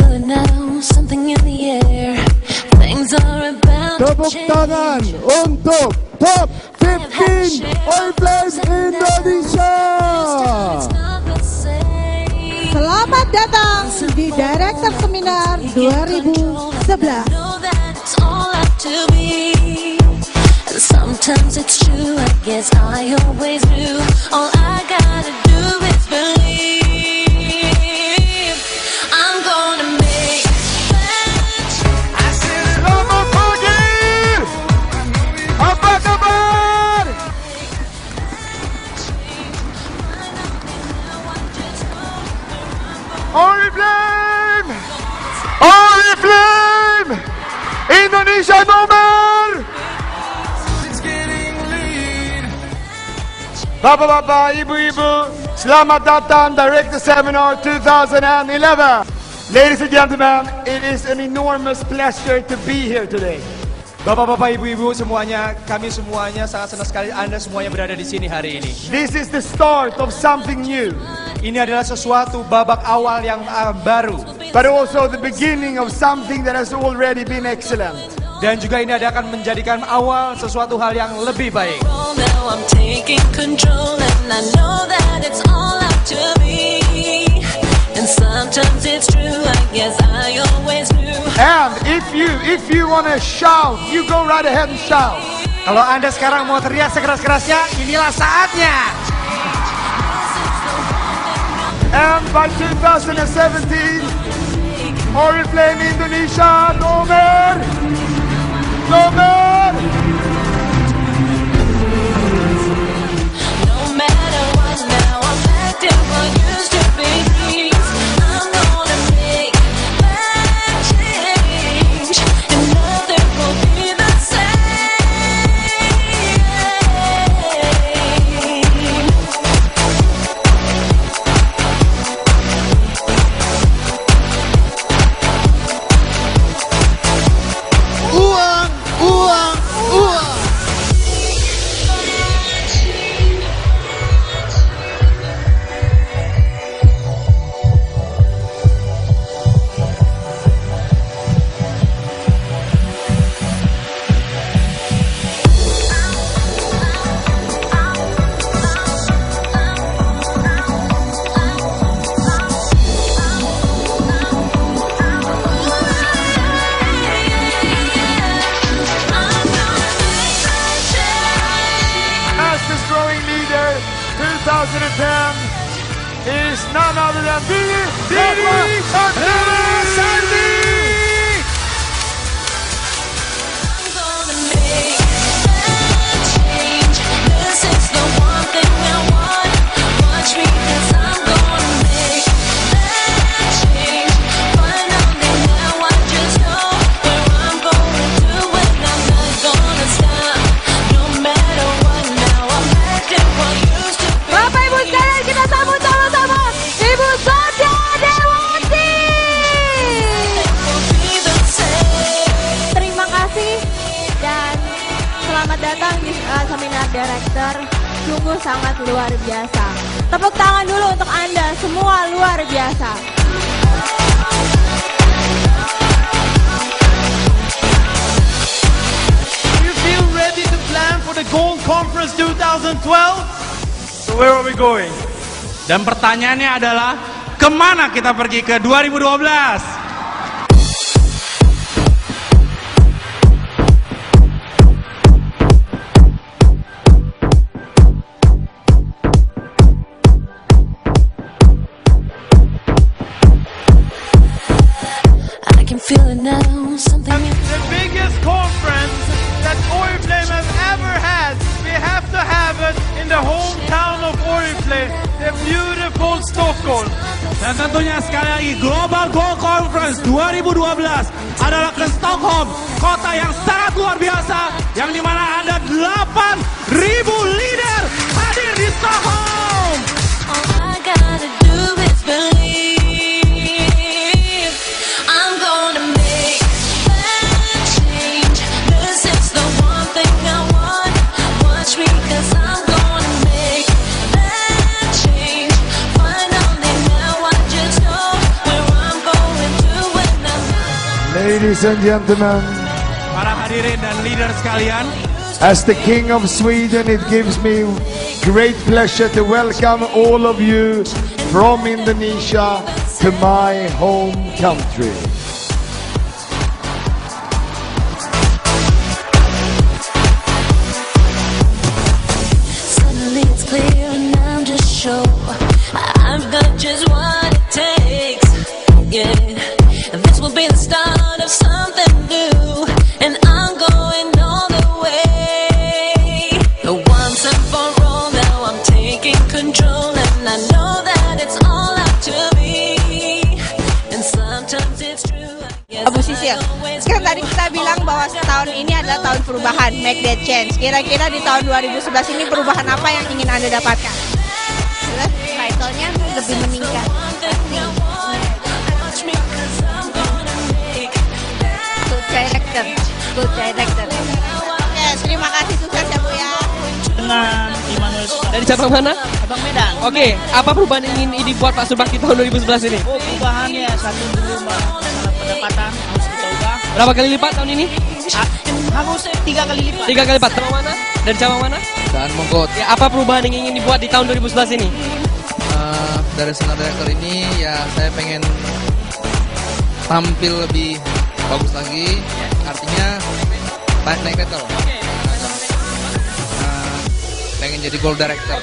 now, something in the air. Things are about to Tepuk tangan change. untuk Top 15 Oil Flames Indonesia. It's not the same. Selamat datang di Director Seminar 2011. know that it's all up to me. And sometimes it's true, I guess I always knew. All I gotta do Bapak-bapak, ibu-ibu, selamat datang Director Seminar 2011. Ladies and gentlemen, it is an enormous pleasure to be here today. Bapak-bapak, ibu-ibu semuanya, kami semuanya sangat senang sekali Anda semuanya berada di sini hari ini. This is the start of something new, Ini adalah sesuatu babak awal yang uh, baru. but also the beginning of something that has already been excellent. Dan juga ini ada akan menjadikan awal sesuatu hal yang lebih baik. and if you if you want to shout, you go right ahead and shout. Kalau Anda sekarang mau teriak sekeras-kerasnya, inilah saatnya. And by 2017, Oriflame Indonesia nomor jogar! Brasília! Diri, uh, seminar director. Sungguh sangat luar biasa. Tepuk tangan dulu untuk Anda semua luar biasa. You feel ready to plan for the Gold Conference 2012? So where are we going? Dan pertanyaannya adalah, ke mana kita pergi ke 2012? I can feel it now. Something in The biggest conference that Oriflame has ever had. We have to have it in the hometown of Oriflame, the beautiful Stockholm. Dan tentunya sekali lagi Global Gold Conference 2012 adalah ke Stockholm, kota yang sangat luar biasa, yang dimana ada 8.000 leader hadir di Stockholm. Ladies and gentlemen, Para hadirin dan leader sekalian, as the King of Sweden, it gives me great pleasure to welcome all of you from Indonesia to my home country. Suddenly it's clear and I'm just sure I've got just what it takes. Yeah, this will be the start Sekarang tadi kita bilang bahwa tahun ini adalah tahun perubahan, make that change. Kira-kira di tahun 2011 ini perubahan apa yang ingin Anda dapatkan? Jelas, title-nya lebih meningkat. Good director, good director. Oke, terima kasih sukses ya Bu ya. dengan Immanuel Dari cabang mana? Abang Medan. Oke, apa perubahan yang ingin dibuat Pak Subakti tahun 2011 ini? Oh perubahannya satu dulu mbak masalah pendapatan. Berapa kali lipat tahun ini? Ah, harus tiga kali lipat. Tiga kali lipat. Cabang mana? Dari cabang mana? Dan Monggot Ya, apa perubahan yang ingin dibuat di tahun 2011 ini? eh, dari Senar Director ini ya saya pengen tampil lebih bagus lagi artinya naik naik level Eh, pengen jadi gold director